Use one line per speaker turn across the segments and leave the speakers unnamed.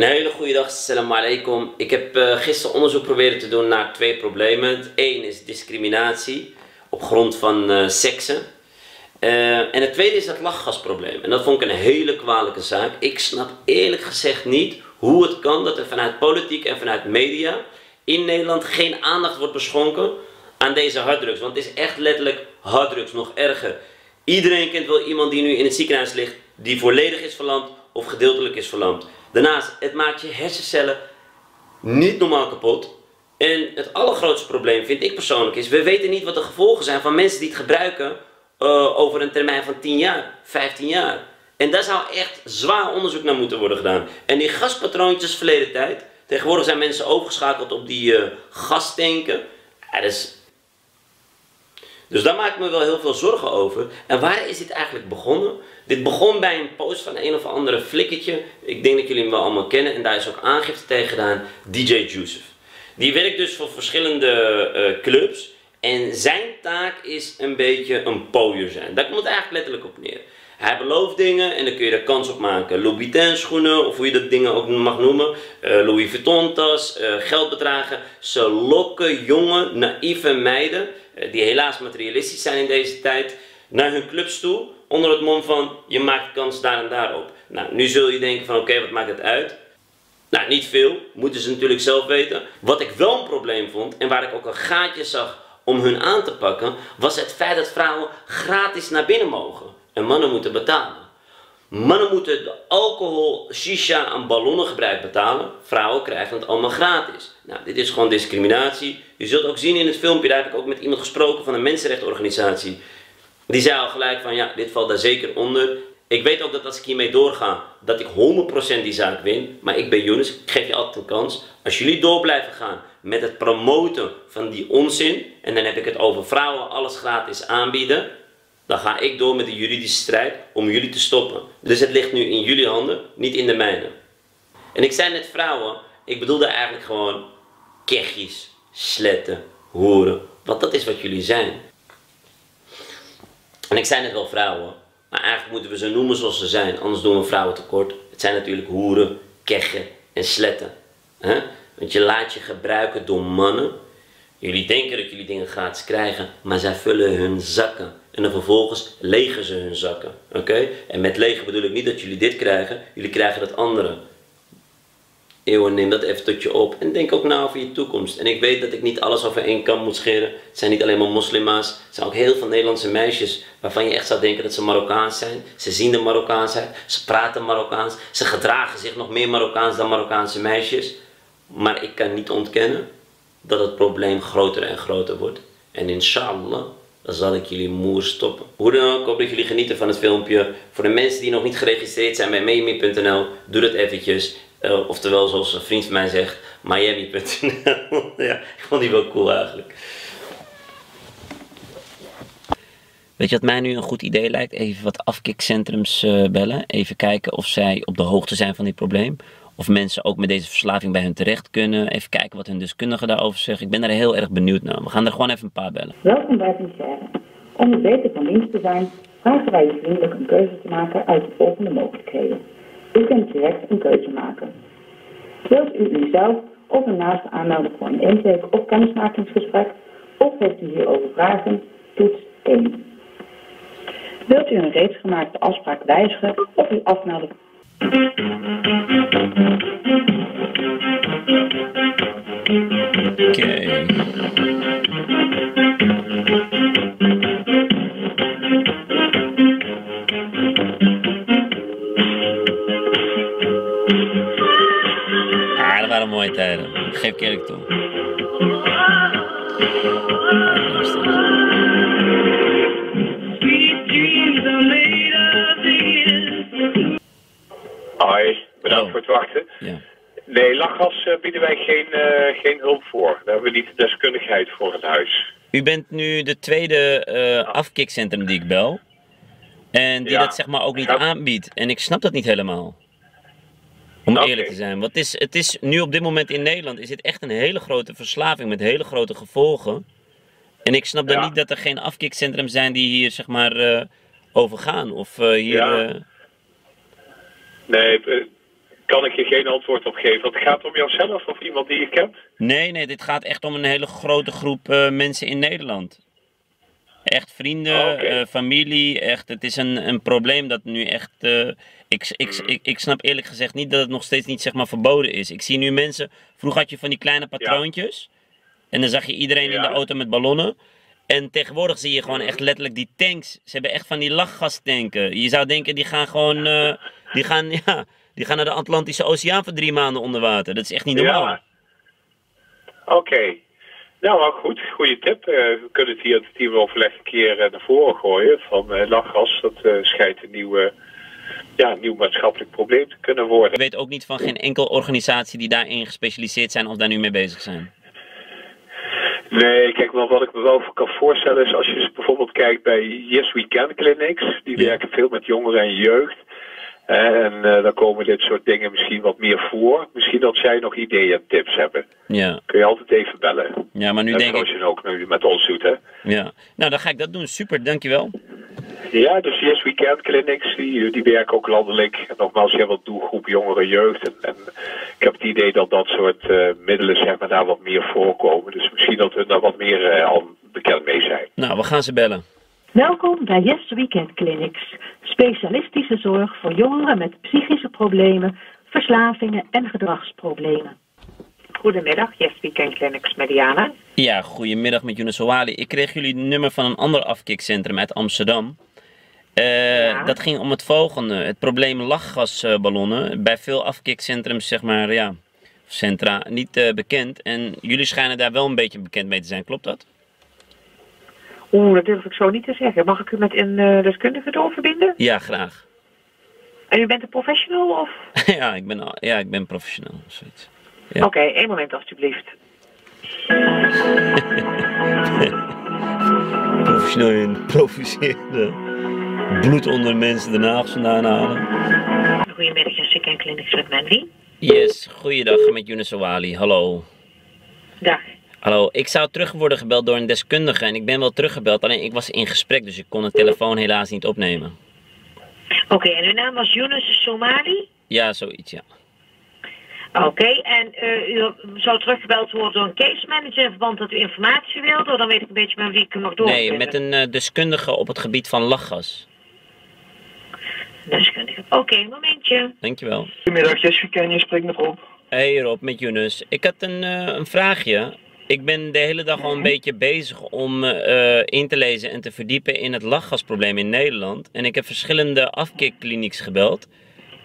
Een hele goede dag, salam alaikum. Ik heb uh, gisteren onderzoek proberen te doen naar twee problemen. Het één is discriminatie op grond van uh, seksen. Uh, en het tweede is het lachgasprobleem. En dat vond ik een hele kwalijke zaak. Ik snap eerlijk gezegd niet hoe het kan dat er vanuit politiek en vanuit media in Nederland geen aandacht wordt beschonken aan deze harddrugs. Want het is echt letterlijk harddrugs, nog erger. Iedereen kent wel iemand die nu in het ziekenhuis ligt, die volledig is verlamd of gedeeltelijk is verlamd. Daarnaast, het maakt je hersencellen niet normaal kapot. En het allergrootste probleem vind ik persoonlijk is, we weten niet wat de gevolgen zijn van mensen die het gebruiken uh, over een termijn van 10 jaar, 15 jaar. En daar zou echt zwaar onderzoek naar moeten worden gedaan. En die gaspatroontjes verleden tijd, tegenwoordig zijn mensen overgeschakeld op die uh, gastanken. Dat is dus daar maak ik me wel heel veel zorgen over. En waar is dit eigenlijk begonnen? Dit begon bij een post van een of andere flikkertje. Ik denk dat jullie hem wel allemaal kennen. En daar is ook aangifte tegen gedaan. DJ Joseph. Die werkt dus voor verschillende uh, clubs. En zijn taak is een beetje een pooier zijn. Daar komt het eigenlijk letterlijk op neer. Hij belooft dingen en dan kun je er kans op maken. Louis Vuitton schoenen, of hoe je dat dingen ook mag noemen. Uh, Louis Vuitton tas, uh, geldbedragen. Ze lokken jonge, naïeve meiden, die helaas materialistisch zijn in deze tijd, naar hun clubs toe. Onder het mom van, je maakt kans daar en daar op. Nou, nu zul je denken van, oké, wat maakt het uit? Nou, niet veel. Moeten ze natuurlijk zelf weten. Wat ik wel een probleem vond, en waar ik ook een gaatje zag om hun aan te pakken, was het feit dat vrouwen gratis naar binnen mogen. En mannen moeten betalen. Mannen moeten de alcohol, shisha en ballonnengebruik betalen. Vrouwen krijgen het allemaal gratis. Nou, dit is gewoon discriminatie. Je zult ook zien in het filmpje, daar heb ik ook met iemand gesproken van een mensenrechtenorganisatie. Die zei al gelijk van, ja, dit valt daar zeker onder. Ik weet ook dat als ik hiermee doorga, dat ik 100% die zaak win. Maar ik ben Younes, ik geef je altijd een kans. Als jullie door blijven gaan met het promoten van die onzin, en dan heb ik het over vrouwen alles gratis aanbieden, dan ga ik door met de juridische strijd om jullie te stoppen. Dus het ligt nu in jullie handen, niet in de mijne. En ik zei net vrouwen, ik bedoelde eigenlijk gewoon kechjes, sletten, hoeren. Want dat is wat jullie zijn. En ik zei net wel vrouwen, maar eigenlijk moeten we ze noemen zoals ze zijn, anders doen we vrouwen tekort. Het zijn natuurlijk hoeren, kechen en sletten. Want je laat je gebruiken door mannen. Jullie denken dat jullie dingen gratis krijgen, maar zij vullen hun zakken. En dan vervolgens legen ze hun zakken. Oké? En met legen bedoel ik niet dat jullie dit krijgen, jullie krijgen dat andere. Eeuwen, neem dat even tot je op. En denk ook na over je toekomst. En ik weet dat ik niet alles over één kam moet scheren. Het zijn niet alleen maar moslima's. Het zijn ook heel veel Nederlandse meisjes waarvan je echt zou denken dat ze Marokkaans zijn. Ze zien de Marokkaans. Ze praten Marokkaans. Ze gedragen zich nog meer Marokkaans dan Marokkaanse meisjes. Maar ik kan niet ontkennen dat het probleem groter en groter wordt. En inshallah dan zal ik jullie moer stoppen. Hoe dan ook, hoop dat jullie genieten van het filmpje. Voor de mensen die nog niet geregistreerd zijn bij Miami.nl, doe dat eventjes. Uh, oftewel, zoals een vriend van mij zegt, Miami.nl. ja, ik vond die wel cool eigenlijk. Weet je wat mij nu een goed idee lijkt? Even wat afkikcentrums uh, bellen. Even kijken of zij op de hoogte zijn van dit probleem. Of mensen ook met deze verslaving bij hun terecht kunnen. Even kijken wat hun deskundigen daarover zeggen. Ik ben daar heel erg benieuwd naar. We gaan er gewoon even een paar bellen.
Welkom bij Vincere. Om het beter van dienst te zijn, vragen wij u vriendelijk een keuze te maken uit de volgende mogelijkheden. U kunt direct een keuze maken. Wilt u uzelf of een naaste aanmelden voor een intake of kennismakingsgesprek? Of heeft u hierover vragen? Toets 1. Wilt u een reeds gemaakte afspraak wijzigen of u afmelden
Geef ik eerlijk toe.
Hoi, bedankt
Oh.
voor het wachten.
Ja.
Nee, lachgas eh, bieden wij geen, eh, geen hulp voor. Daar hebben we niet de deskundigheid voor het huis.
U bent nu de tweede eh afkikcentrum die ik bel. En die
Ja.
dat zeg maar ook niet
Ja.
aanbiedt. En ik snap dat niet helemaal. Om eerlijk te zijn. Want het is, het is nu op dit moment in Nederland is het echt een hele grote verslaving met hele grote gevolgen. En ik snap dan
Ja.
niet dat er geen afkikcentrum zijn die hier zeg maar eh, over gaan. Of eh, hier.
Ja.
eh,
Nee, eh, kan ik je geen antwoord op geven. Want het gaat om jouzelf of iemand die je kent?
Nee, nee, dit gaat echt om een hele grote groep eh, mensen in Nederland. Echt vrienden,
Oh,
eh, familie, echt. Het is een, een probleem dat nu echt. Ik, ik,
Hmm.
ik, ik snap eerlijk gezegd niet dat het nog steeds niet zeg maar verboden is. Ik zie nu mensen. Vroeger had je van die kleine patroontjes. En dan zag je iedereen in de auto met ballonnen. En tegenwoordig zie je gewoon echt letterlijk die tanks. Ze hebben echt van die lachgastanken. Je zou denken, die gaan gewoon. eh, die, gaan, ja, die gaan naar de Atlantische Oceaan voor drie maanden onder water. Dat is echt niet normaal.
Ja. Oké. Nou, maar goed. Goede tip. Eh, we kunnen het hier het teamoverleg een keer eh, naar voren gooien. Van lachgas, dat schijnt een nieuwe, ja, een nieuw maatschappelijk probleem te kunnen worden.
Ik weet ook niet van geen enkel organisatie die daarin gespecialiseerd zijn of daar nu mee bezig zijn.
Nee, kijk, wel wat ik me wel kan voorstellen is als je bijvoorbeeld kijkt bij Yes We Can Clinics. Die werken veel met jongeren en jeugd. En eh, dan komen dit soort dingen misschien wat meer voor. Misschien dat zij nog ideeën en tips hebben.
Ja,
Kun je altijd even bellen.
ja maar nu denk
zoals
ik.
je ook nu met ons doet, hè.
Ja. Nou, dan ga ik dat doen. Super, dankjewel.
Ja, dus Yes We Can Clinics, die, die werken ook landelijk. En nogmaals, je hebt wat doelgroep jongeren jeugd. En, en ik heb het idee dat dat soort eh, middelen zeg maar, daar wat meer voorkomen. Dus misschien dat we daar wat meer eh, al bekend mee zijn.
Nou, we gaan ze bellen.
Welkom bij Yes Weekend Clinics. Specialistische zorg voor jongeren met psychische problemen, verslavingen en gedragsproblemen.
Goedemiddag, Yes Weekend Clinics Mediana.
Ja, goedemiddag met Younes Ouali. Ik kreeg jullie nummer van een ander afkikcentrum uit Amsterdam. Eh,
Ja.
Dat ging om het volgende. Het probleem lachgasballonnen. Bij veel afkikcentrums, zeg maar, ja, centra, niet eh, bekend. En jullie schijnen daar wel een beetje bekend mee te zijn, klopt dat?
Oeh, dat durf ik zo niet te zeggen. Mag ik u met een eh, deskundige doorverbinden?
Ja, graag.
En u bent een professional of?
ja, ik ben, ja, ik ben professioneel of zoiets. Ja.
Oké, één moment alstublieft.
Professioneel in provoceren. Bloed onder mensen de nagels vandaan halen.
Goedemiddag, Yes Weekend Clinics met Mandy.
Yes, goeiedag met Younes Ouali. Hallo.
Dag.
Hallo, ik zou terug worden gebeld door een deskundige en ik ben wel teruggebeld, alleen ik was in gesprek, dus ik kon de telefoon helaas niet opnemen.
Oké, en uw naam was Yunus Somali?
Ja, zoiets, ja.
Oké, en eh, u zou teruggebeld worden door een case manager in verband dat u informatie wilde? Dan weet ik een beetje met wie ik u mag
Nee,
doorverbinden.
met een eh, deskundige op het gebied van lachgas.
deskundige. Oké, momentje.
Dankjewel.
Goedemiddag, Jesse Ken, je spreekt met Rob.
Hey Rob, met Younes. Ik had een, eh, een vraagje. Ik ben de hele dag al een beetje bezig om eh, in te lezen en te verdiepen in het lachgasprobleem in Nederland. En ik heb verschillende afkikklinieks gebeld.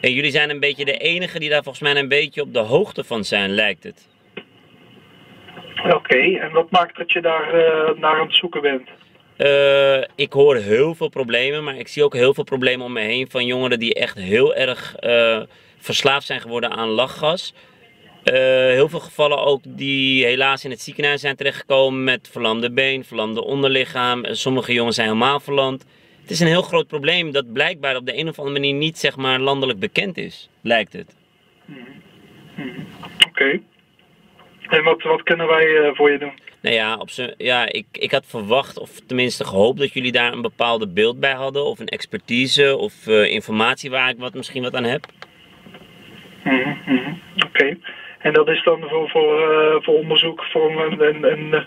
En jullie zijn een beetje de enige die daar volgens mij een beetje op de hoogte van zijn, lijkt het.
Oké, en wat maakt dat je daar eh, naar aan het zoeken bent?
Eh, ik hoor heel veel problemen, maar ik zie ook heel veel problemen om me heen van jongeren die echt heel erg verslaafd zijn geworden aan lachgas. Eh, heel veel gevallen ook die helaas in het ziekenhuis zijn terechtgekomen met verlamde been, verlamde onderlichaam. Sommige jongens zijn helemaal verlamd. Het is een heel groot probleem dat blijkbaar op de een of andere manier niet zeg maar landelijk bekend is, lijkt het.
Oké. En wat, wat kunnen wij eh, voor je doen?
Nou ja, op ja ik, ik had verwacht, of tenminste gehoopt, dat jullie daar een bepaalde beeld bij hadden. Of een expertise of eh, informatie waar ik wat, misschien wat aan heb.
Mhm, mhm. Oké. En dat is dan voor, voor, eh, voor onderzoek voor een, een, een,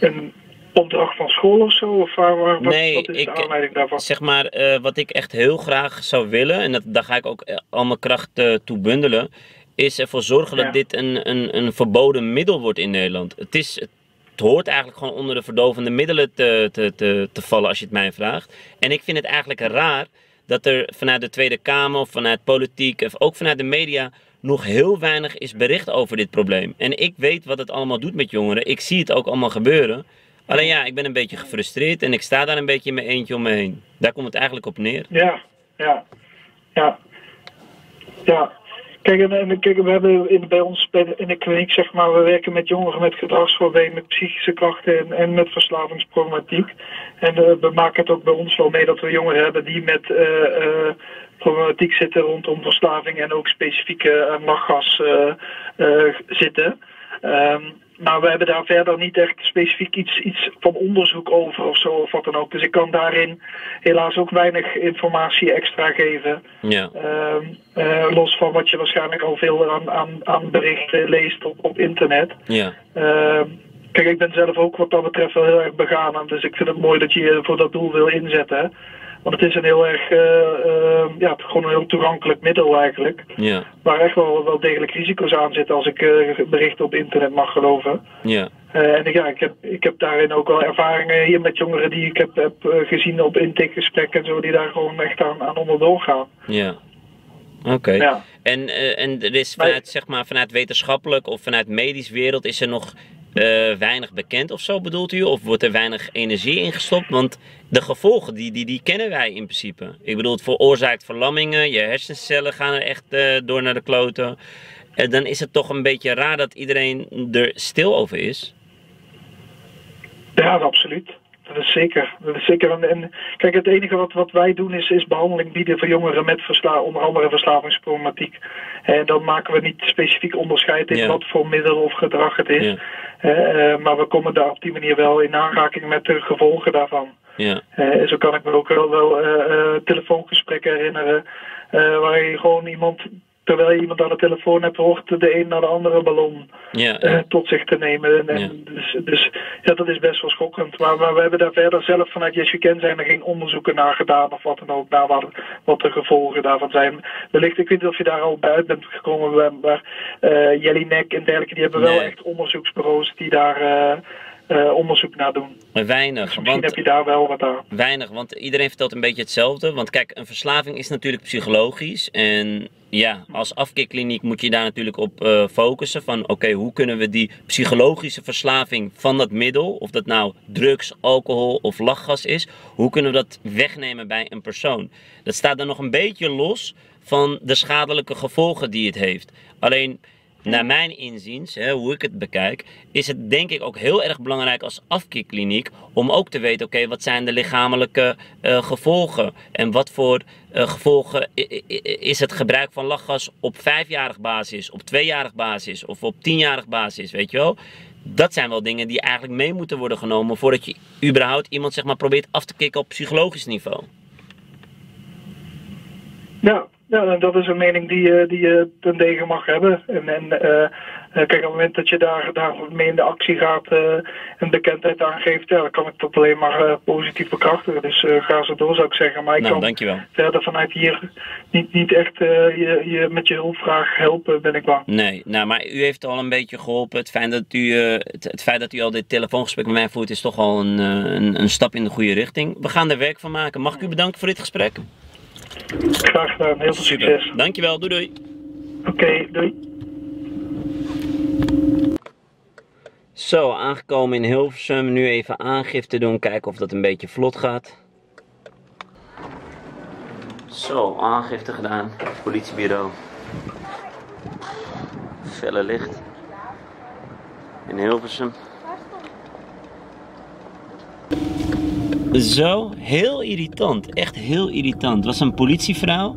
een opdracht van school of zo? Of waar, waar, wat,
Nee,
wat is
ik-
de aanleiding daarvan?
Zeg maar, eh, wat ik echt heel graag zou willen, en dat, daar ga ik ook eh, al mijn kracht eh, toe bundelen, is ervoor zorgen dat
Ja.
dit een, een, een verboden middel wordt in Nederland. Het, is, het hoort eigenlijk gewoon onder de verdovende middelen te, te, te, te vallen, als je het mij vraagt. En ik vind het eigenlijk raar dat er vanuit de Tweede Kamer of vanuit politiek of ook vanuit de media nog heel weinig is bericht over dit probleem. En ik weet wat het allemaal doet met jongeren. Ik zie het ook allemaal gebeuren. Alleen ja, ik ben een beetje gefrustreerd en ik sta daar een beetje in mijn eentje om me heen. Daar komt het eigenlijk op neer.
Ja, ja, ja. Ja. Kijk, en, we hebben in, bij ons in de kliniek, zeg maar, we werken met jongeren met gedragsproblemen, met psychische klachten en, en met verslavingsproblematiek. En eh, we maken het ook bij ons wel mee dat we jongeren hebben die met eh, eh, problematiek zitten rondom verslaving en ook specifieke lachgas zitten. Ehm, maar we hebben daar verder niet echt specifiek iets, iets van onderzoek over of zo of wat dan ook. Dus ik kan daarin helaas ook weinig informatie extra geven.
Ja.
Ehm, eh, los van wat je waarschijnlijk al veel aan, aan, aan berichten leest op, op internet.
Ja.
Ehm, kijk, ik ben zelf ook wat dat betreft wel heel erg begaan. Dus ik vind het mooi dat je je voor dat doel wil inzetten. Want het is een heel erg, eh, eh, ja, gewoon een heel toegankelijk middel eigenlijk.
Ja.
Waar echt wel, wel degelijk risico's aan zitten als ik eh, berichten op internet mag geloven.
Ja.
En ja, ik heb, ik heb daarin ook wel ervaringen hier met jongeren die ik heb, heb gezien op intakegesprekken en zo, die daar gewoon echt aan, aan onderdoor gaan.
Ja. Oké.
Ja.
En, en er is
Maar-
vanuit, zeg maar, vanuit wetenschappelijk of vanuit medisch wereld is er nog eh, weinig bekend of zo bedoelt u? Of wordt er weinig energie in gestopt? Want de gevolgen, die, die, die kennen wij in principe. Ik bedoel, het veroorzaakt verlammingen, je hersencellen gaan er echt eh, door naar de kloten. En dan is het toch een beetje raar dat iedereen er stil over is.
Ja, absoluut. Dat is zeker. Dat is zeker. En, en kijk, het enige wat, wat wij doen is, is behandeling bieden voor jongeren met versla onder andere verslavingsproblematiek. En dan maken we niet specifiek onderscheid in
Ja.
wat voor middel of gedrag het is.
Ja.
Eh, eh, maar we komen daar op die manier wel in aanraking met de gevolgen daarvan.
Ja,
Eh, zo kan ik me ook wel, wel telefoongesprekken herinneren. eh, waar je gewoon iemand, terwijl je iemand aan de telefoon hebt, hoort de een naar de andere ballon
ja,
eh, tot zich te nemen. En, en
Ja.
dus, dus ja, dat is best wel schokkend. Maar, maar we hebben daar verder zelf vanuit Yes You Can zijn er geen onderzoeken naar gedaan of wat dan ook, naar wat, wat de gevolgen daarvan zijn. Wellicht, ik weet niet of je daar al bij uit bent gekomen, maar- maar eh Jellinek en dergelijke, die hebben wel echt onderzoeksbureaus die daar eh, onderzoek naar doen.
Maar weinig.
Misschien
Want
heb je daar wel wat aan.
Weinig, want iedereen vertelt een beetje hetzelfde. Want kijk, een verslaving is natuurlijk psychologisch. En ja, als afkeerkliniek moet je daar natuurlijk op eh, focussen. Van oké, hoe kunnen we die psychologische verslaving van dat middel, of dat nou drugs, alcohol of lachgas is, hoe kunnen we dat wegnemen bij een persoon? Dat staat dan nog een beetje los van de schadelijke gevolgen die het heeft. Alleen naar mijn inziens, hè, hoe ik het bekijk, is het denk ik ook heel erg belangrijk als afkeerkliniek om ook te weten, oké, wat zijn de lichamelijke eh, gevolgen en wat voor eh, gevolgen is het gebruik van lachgas op vijfjarig basis, op tweejarig basis of op tienjarig basis, weet je wel? Dat zijn wel dingen die eigenlijk mee moeten worden genomen voordat je überhaupt iemand zeg maar probeert af te kicken op psychologisch niveau.
Ja, ja, en dat is een mening die, je- die je ten degen mag hebben. En, en eh, eh, kijk, op het moment dat je daar, daar mee in de actie gaat eh, en bekendheid aangeeft, ja, dan kan ik dat alleen maar eh, positief bekrachtigen. Dus eh, ga zo door, zou ik zeggen. Maar ik
Nou,
kan
dankjewel.
verder vanuit hier niet, niet echt eh, je, je met je hulpvraag helpen, ben ik bang.
Nee, nou, maar u heeft al een beetje geholpen. Het feit dat u, eh, het, het feit dat u al dit telefoongesprek met mij voert, is toch al een, eh, een, een stap in de goede richting. We gaan er werk van maken. Mag ik u bedanken voor dit gesprek?
Graag gedaan, heel veel succes.
Dankjewel, doei doei.
Oké, doei.
Zo, aangekomen in Hilversum. Nu even aangifte doen, kijken of dat een beetje vlot gaat. Zo, aangifte gedaan. Politiebureau. Felle licht. In Hilversum. Zo, heel irritant. Echt heel irritant. Het was een politievrouw.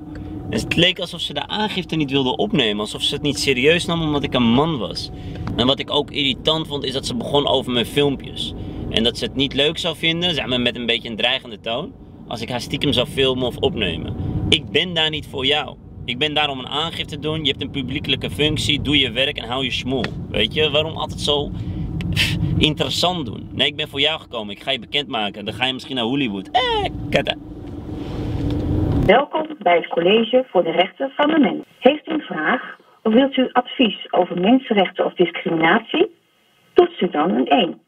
En het leek alsof ze de aangifte niet wilde opnemen. Alsof ze het niet serieus nam omdat ik een man was. En wat ik ook irritant vond is dat ze begon over mijn filmpjes. En dat ze het niet leuk zou vinden, zeg maar met een beetje een dreigende toon. Als ik haar stiekem zou filmen of opnemen. Ik ben daar niet voor jou. Ik ben daar om een aangifte te doen. Je hebt een publiekelijke functie. Doe je werk en hou je smoel. Weet je, waarom altijd zo interessant doen? Nee, ik ben voor jou gekomen. Ik ga je bekendmaken. Dan ga je misschien naar Hollywood. Eh, kata.
Welkom bij het College voor de Rechten van de Mens. Heeft u een vraag of wilt u advies over mensenrechten of discriminatie? Toetst u dan een 1.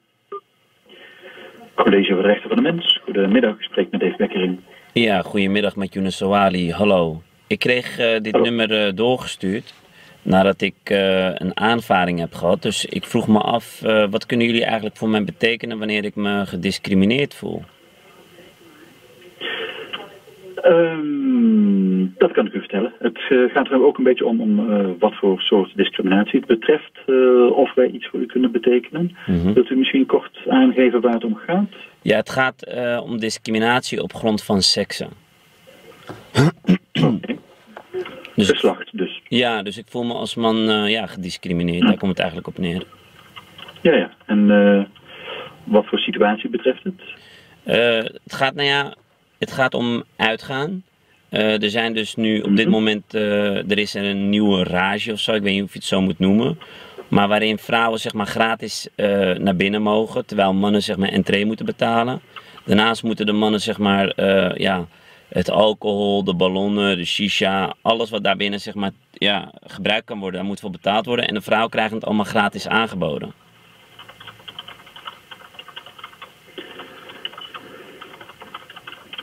College voor de Rechten van de Mens. Goedemiddag, ik spreek met Dave Bekkering.
Ja, goedemiddag met Younes Sawali. Hallo. Ik kreeg eh, dit
Hallo.
nummer eh, doorgestuurd nadat ik eh, een aanvaring heb gehad. Dus ik vroeg me af, eh, wat kunnen jullie eigenlijk voor mij betekenen wanneer ik me gediscrimineerd voel?
Ehm, dat kan ik u vertellen. Het eh, gaat er ook een beetje om, om wat voor soort discriminatie het betreft. of wij iets voor u kunnen betekenen.
Mhm.
Wilt u misschien kort aangeven waar het om gaat?
Ja, het gaat om discriminatie op grond van seksen. Dus,
Geslacht dus.
ja, dus ik voel me als man eh, ja, gediscrimineerd. Daar komt het eigenlijk op neer.
Ja, ja. En eh, wat voor situatie betreft het?
Eh, het gaat, nou ja, het gaat om uitgaan. Er zijn dus nu op dit
Mhm.
moment, er is een nieuwe rage of zo, ik weet niet of je het zo moet noemen. Maar waarin vrouwen zeg maar gratis naar binnen mogen, terwijl mannen zeg maar entree moeten betalen. Daarnaast moeten de mannen zeg maar, ja, het alcohol, de ballonnen, de shisha, alles wat daarbinnen zeg maar, ja, gebruikt kan worden, daar moet voor betaald worden. En de vrouwen krijgen het allemaal gratis aangeboden.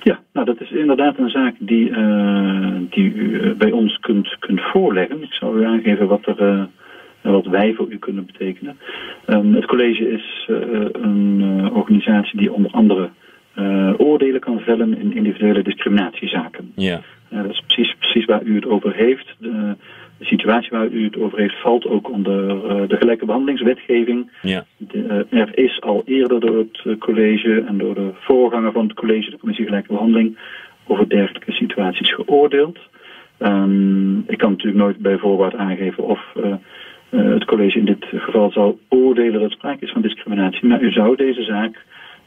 Ja, nou dat is inderdaad een zaak die, eh, die u eh, bij ons kunt, kunt voorleggen. Ik zal u aangeven wat, er, eh, wat wij voor u kunnen betekenen. Ehm, het college is een organisatie die onder andere eh, oordelen kan vellen in individuele discriminatiezaken.
Ja,
Ja, dat is precies, precies waar u het over heeft. De, de situatie waar u het over heeft valt ook onder eh, de gelijke behandelingswetgeving.
ja,
De, eh, er is al eerder door het eh, college en door de voorganger van het college, de commissie gelijke behandeling, over dergelijke situaties geoordeeld. Ehm, ik kan natuurlijk nooit bij voorbaat aangeven of eh, eh, het college in dit geval zal oordelen dat sprake is van discriminatie, maar u zou deze zaak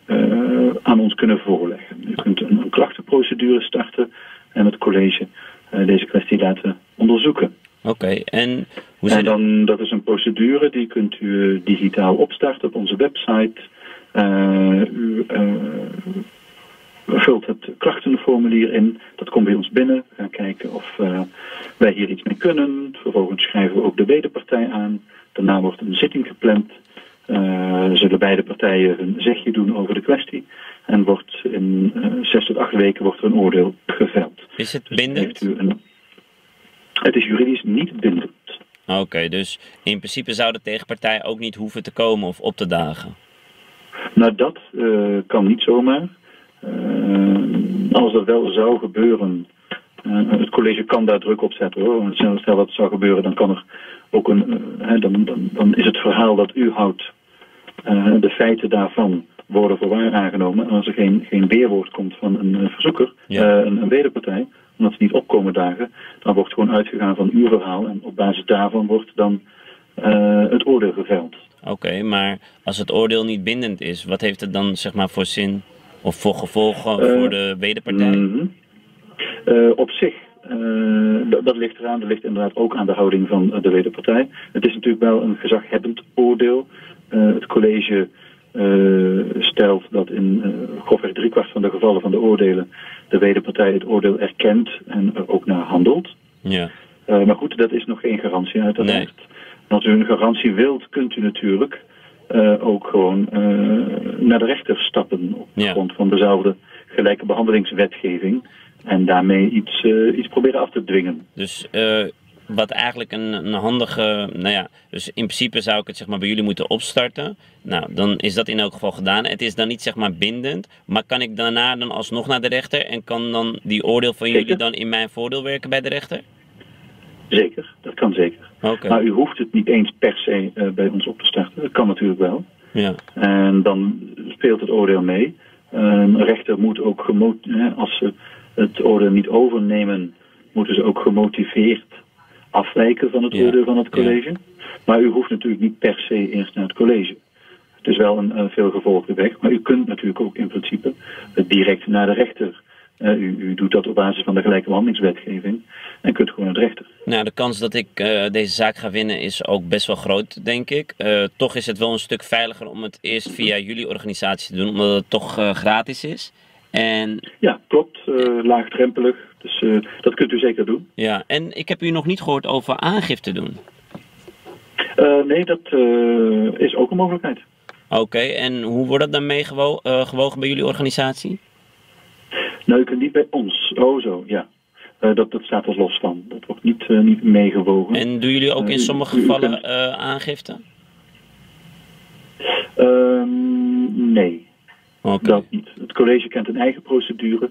eh, aan ons kunnen voorleggen. U kunt een, een klachtenprocedure starten en het college eh, deze kwestie laten onderzoeken.
oké. En hoe
En dan, dat is een procedure, die kunt u eh, digitaal opstarten op onze website. U vult het klachtenformulier in, dat komt bij ons binnen. We gaan kijken of wij hier iets mee kunnen. Vervolgens schrijven we ook de wederpartij aan. Daarna wordt een zitting gepland. Eh, zullen beide partijen hun zegje doen over de kwestie. En wordt in eh, zes tot acht weken wordt er een oordeel geveld.
Is het
Dus
bindend?
een- Het is juridisch niet bindend.
Oké, dus in principe zou de tegenpartij ook niet hoeven te komen of op te dagen.
Nou, dat eh, kan niet zomaar. Als dat wel zou gebeuren, eh, het college kan daar druk op zetten hoor. Stel dat het zou gebeuren, dan kan er ook een, hè, dan, dan, dan is het verhaal dat u houdt, eh, de feiten daarvan worden voor waar aangenomen. En als er geen, geen weerwoord komt van een eh, verzoeker,
Ja.
eh, een, een wederpartij, omdat ze niet opkomen dagen, dan wordt gewoon uitgegaan van uw verhaal. En op basis daarvan wordt dan het oordeel geveld.
Oké, maar als het oordeel niet bindend is, wat heeft het dan zeg maar voor zin of voor gevolgen voor de wederpartij?
Mhm. Op zich, dat, dat ligt eraan. Dat ligt inderdaad ook aan de houding van de wederpartij. Het is natuurlijk wel een gezaghebbend oordeel. Eh, het college eh, stelt dat in uh, grofweg driekwart van de gevallen van de oordelen de wederpartij het oordeel erkent en er ook naar handelt.
Ja,
Eh, maar goed, dat is nog geen garantie uiteraard. En Als u een garantie wilt, kunt u natuurlijk eh, ook gewoon eh, naar de rechter stappen op
Ja.
grond van dezelfde gelijke behandelingswetgeving. En daarmee iets, eh, iets proberen af te dwingen.
dus eh, wat eigenlijk een, een handige, nou ja, dus in principe zou ik het zeg maar bij jullie moeten opstarten. Nou, dan is dat in elk geval gedaan. Het is dan niet zeg maar bindend, maar kan ik daarna dan alsnog naar de rechter en kan dan die oordeel van jullie
Zeker.
dan in mijn voordeel werken bij de rechter?
Zeker, dat kan zeker.
Oké,
Maar u hoeft het niet eens per se eh, bij ons op te starten. Dat kan natuurlijk wel.
ja,
En dan speelt het oordeel mee. Een rechter moet ook gemotiveerd, als ze het oordeel niet overnemen, moeten ze ook gemotiveerd afwijken van het
Ja,
oordeel van het
ja.
college. Maar u hoeft natuurlijk niet per se eerst naar het college. Het is wel een, een veelgevolgde weg, maar u kunt natuurlijk ook in principe eh, direct naar de rechter. Eh, u, u doet dat op basis van de gelijke behandelingswetgeving en kunt gewoon naar de rechter.
Nou, de kans dat ik eh, deze zaak ga winnen is ook best wel groot, denk ik. Toch is het wel een stuk veiliger om het eerst via jullie organisatie te doen, omdat het toch gratis is. En
Ja, klopt. laagdrempelig. Dus eh, dat kunt u zeker doen.
ja, en ik heb u nog niet gehoord over aangifte doen.
Eh, nee, dat eh, is ook een mogelijkheid.
Oké, en hoe wordt dat dan meegewogen gewogen bij jullie organisatie?
Nou, u kunt niet bij ons. Oh, zo, ja. Dat, dat staat er los van. Dat wordt niet, niet meegewogen.
En doen jullie ook in sommige
u- u
gevallen
kunt-
aangifte?
Ehm, nee, dat niet. Het college kent een eigen procedure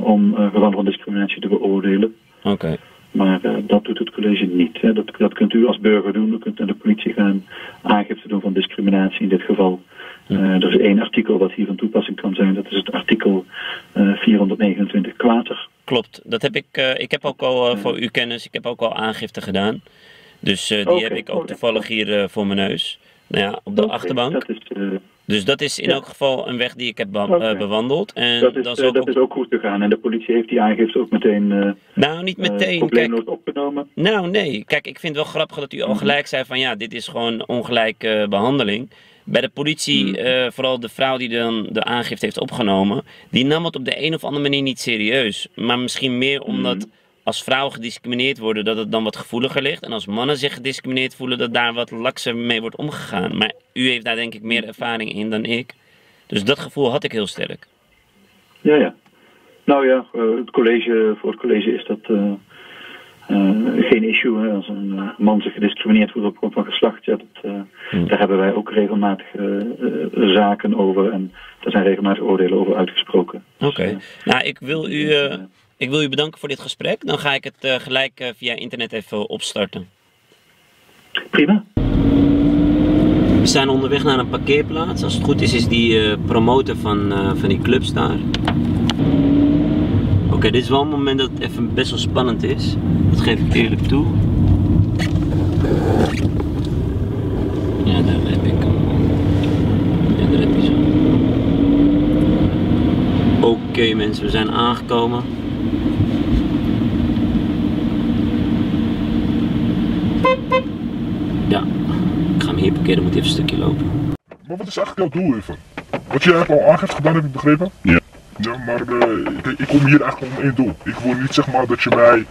om eh, gevallen van discriminatie te beoordelen.
oké.
Maar eh, dat doet het college niet. Hè. Dat, dat kunt u als burger doen. U kunt naar de politie gaan aangifte doen van discriminatie in dit geval. Eh, er is één artikel wat hier van toepassing kan zijn. Dat is het artikel eh, 429 kwater.
Klopt, dat heb ik, eh, ik heb ook al eh, voor uw kennis, ik heb ook al aangifte gedaan. Dus eh, die heb ik ook toevallig hier eh, voor mijn neus. Nou ja, op de
Oké,
achterbank.
Dat is, eh,
Dus dat is in
Ja.
elk geval een weg die ik heb be- eh, bewandeld. En
dat, is,
dat is
eh,
ook,
dat is ook goed gegaan. En de politie heeft die aangifte ook meteen, eh
Nou, niet meteen. Kijk,
opgenomen.
nou, nee. Kijk, ik vind het wel grappig dat u al
Mhm.
gelijk zei van ja, dit is gewoon ongelijke eh, behandeling. Bij de politie,
Mhm.
vooral de vrouw die dan de aangifte heeft opgenomen, die nam het op de een of andere manier niet serieus. Maar misschien meer omdat
Mhm.
Als vrouwen gediscrimineerd worden, dat het dan wat gevoeliger ligt. En als mannen zich gediscrimineerd voelen, dat daar wat lakser mee wordt omgegaan. Maar u heeft daar denk ik meer ervaring in dan ik. Dus dat gevoel had ik heel sterk.
Ja, ja. Nou ja, eh, het college, voor het college is dat eh, eh, geen issue. Hè. Als een man zich gediscrimineerd voelt op grond van geslacht, ja, dat,
Hmm.
daar hebben wij ook regelmatig zaken over. En daar zijn regelmatig oordelen over uitgesproken.
Oké.
Dus,
Nou, ik wil u,
dus,
ik wil u bedanken voor dit gesprek. Dan ga ik het eh, gelijk eh, via internet even opstarten.
prima.
We zijn onderweg naar een parkeerplaats. Als het goed is, is die eh, promotor van, van die clubs daar. Oké, dit is wel een moment dat het even best wel spannend is. Dat geef ik eerlijk toe. Ja, daar heb ik hem. Ja, daar heb je zo. Oké mensen, we zijn aangekomen. Ja, ik ga hem hier parkeren, moet even een stukje lopen.
Maar wat is eigenlijk jouw doel hiervan? Want jij hebt al aangifte gedaan, heb ik begrepen?
Ja.
Ja, maar eh, ik, ik kom hier eigenlijk om één doel. Ik wil niet zeg maar dat je mij,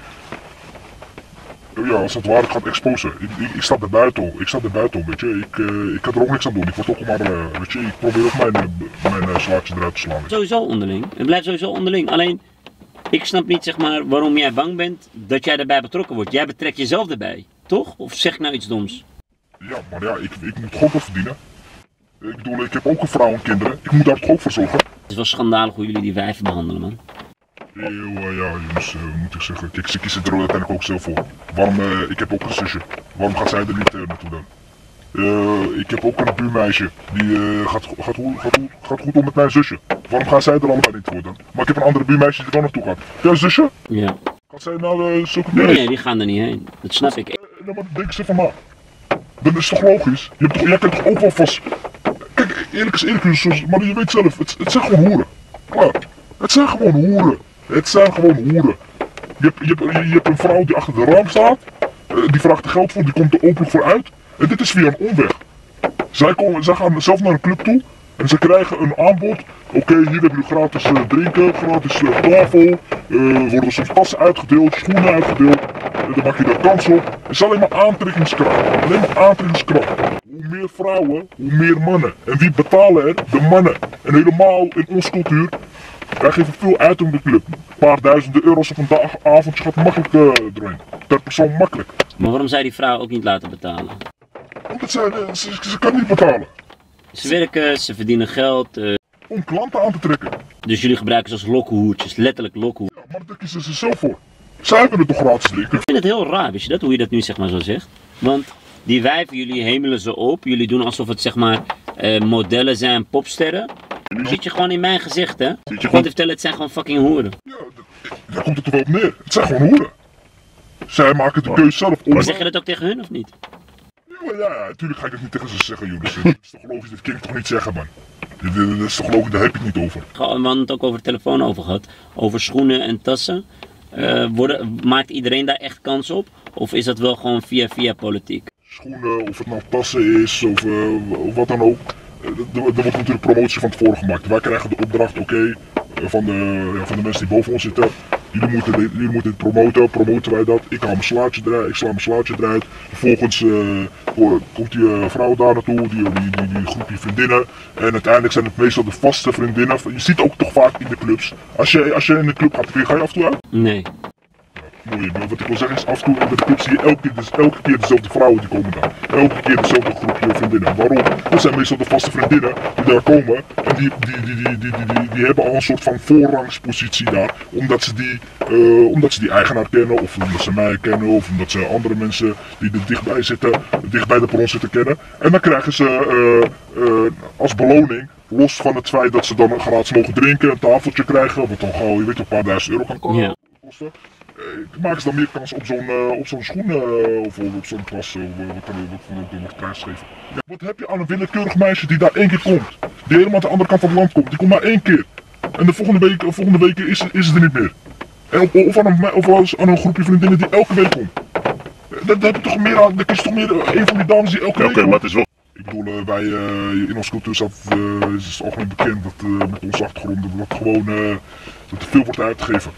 ja, als het ware gaat exposen. Ik, ik, ik sta er buiten om, ik sta er buiten om, weet je. Ik, eh, ik kan er ook niks aan doen. Ik word ook maar, eh, weet je, ik probeer ook mijn, mijn uh, slaatje eruit te slaan.
Sowieso onderling. Het blijft sowieso onderling. Alleen, ik snap niet zeg maar waarom jij bang bent dat jij erbij betrokken wordt. Jij betrekt jezelf erbij, toch? Of zeg ik nou iets doms?
Ja, maar ja, ik, ik moet gewoon wat verdienen. Ik bedoel, ik heb ook een vrouw en kinderen. Ik moet daar toch ook voor zorgen.
Het is wel schandalig hoe jullie die wijven behandelen, man.
Eeuw, ja, jongens, eh, moet ik zeggen. Kijk, ze kiezen er uiteindelijk ook zelf voor. Waarom, eh, ik heb ook een zusje. Waarom gaat zij er niet eh, naartoe dan? Ik heb ook een buurmeisje. Die gaat, gaat, goed- gaat, gaat goed om met mijn zusje. Waarom gaan zij er allemaal niet voor dan? Maar ik heb een andere buurmeisje die er wel naartoe gaat. Ja, zusje?
Ja.
Gaat zij nou eh, zulke
Nee, nee, die gaan er niet heen. Dat snap ik.
Ja, maar denken ze van, nou, dan is het toch logisch? Je hebt toch, jij kent toch ook wel vast... Kijk, eerlijk is eerlijk, maar je weet zelf, het, het zijn gewoon hoeren. Klaar. Het zijn gewoon hoeren. Het zijn gewoon hoeren. Je hebt, je hebt, een vrouw die achter de raam staat, eh, die vraagt er geld voor, die komt er openlijk voor uit. En dit is via een omweg. Zij, komen, zij gaan zelf naar een club toe en ze krijgen een aanbod. Oké, hier hebben jullie gratis eh, drinken, gratis eh, tafel. eh worden soms passen uitgedeeld, schoenen uitgedeeld. Eh, dan maak je daar kans op. Het is alleen maar aantrekkingskracht. Alleen maar aantrekkingskracht. Hoe meer vrouwen, hoe meer mannen. En wie betalen er? De mannen. En helemaal in onze cultuur. Wij geven veel uit om de club. Een paar duizenden euro's op een dag, avondje gaat makkelijk doorheen. Per persoon makkelijk.
Maar waarom zou je die vrouw ook niet laten betalen?
Omdat zij, ze, ze kan niet betalen.
Ze werken, ze verdienen geld. eh,
Om klanten aan te trekken.
dus jullie gebruiken ze als lokhoertjes, letterlijk lokhoer.
Ja, maar daar kiezen ze zelf voor. Zij hebben het toch gratis?
Ik vind het heel raar, weet je dat? Hoe je dat nu zeg maar zo zegt. Want die wijven, jullie hemelen ze op. Jullie doen alsof het zeg maar eh, modellen zijn, popsterren. Nu zit je gewoon in mijn gezicht, hè?
je
Gewoon
gewoon-
te vertellen, het zijn gewoon fucking hoeren.
Ja, d- daar komt het toch wel op neer. Het zijn gewoon hoeren. Zij maken de keuze zelf. Om...
Maar zeg je dat ook tegen hun of niet?
Ja, ja, ja, natuurlijk ga ik dat niet tegen ze zeggen, jongens. Dat is toch logisch, dat kan ik toch niet zeggen, man. Dat, is toch logisch, daar heb ik het niet over.
We hadden het ook over de telefoon over gehad. Over schoenen en tassen. Eh, worden, maakt iedereen daar echt kans op? Of is dat wel gewoon via via politiek?
Schoenen, of het nou tassen is, of, eh, wat dan ook. Eh, Er wordt natuurlijk promotie van tevoren gemaakt. Wij krijgen de opdracht, oké, van, de, ja, van de mensen die boven ons zitten. Jullie moeten, dit, promoten, promoten wij dat. Ik haal mijn slaatje eruit, ik sla mijn slaatje eruit. Vervolgens eh, ko- komt die eh, vrouw daar naartoe, die, die, die, vriendinnen. En uiteindelijk zijn het meestal de vaste vriendinnen. Je ziet ook toch vaak in de clubs. Als je, als je in de club gaat, ga je af en toe uit?
Nee.
Maar wat ik wil zeggen is af en toe in de club zie je elke keer, dus elke keer dezelfde vrouwen die komen daar. Elke keer dezelfde groepje vriendinnen. Waarom? Dat zijn meestal de vaste vriendinnen die daar komen. En die, die, die, die, die, die, die, die hebben al een soort van voorrangspositie daar. Omdat ze, die, eh, omdat ze die eigenaar kennen, of omdat ze mij kennen, of omdat ze andere mensen die er dichtbij zitten, dicht bij de bron zitten kennen. En dan krijgen ze eh, eh, als beloning, los van het feit dat ze dan gratis mogen drinken, een tafeltje krijgen, wat dan gauw, je weet, een paar duizend euro kan kosten maken ze dan meer kans op zo'n eh, op zo'n schoen eh, of op zo'n klas, eh, wat dan wat wordt prijsgegeven. Ja, wat heb je aan een willekeurig meisje die daar één keer komt? Die helemaal aan de andere kant van het land komt. Die komt maar één keer. En de volgende week, volgende week is, is het er niet meer. En op, of, aan een, of aan een groepje vriendinnen die elke week komt. Eh, Dat, dat heb je toch meer aan, dat is toch meer eh, een van die dames die elke
Ja,
week
Oké,
komt.
maar het is wel.
Ik bedoel, eh, wij eh, in onze cultuur staat, eh, is het algemeen bekend dat eh, met onze achtergronden dat gewoon eh, dat er veel wordt uitgegeven.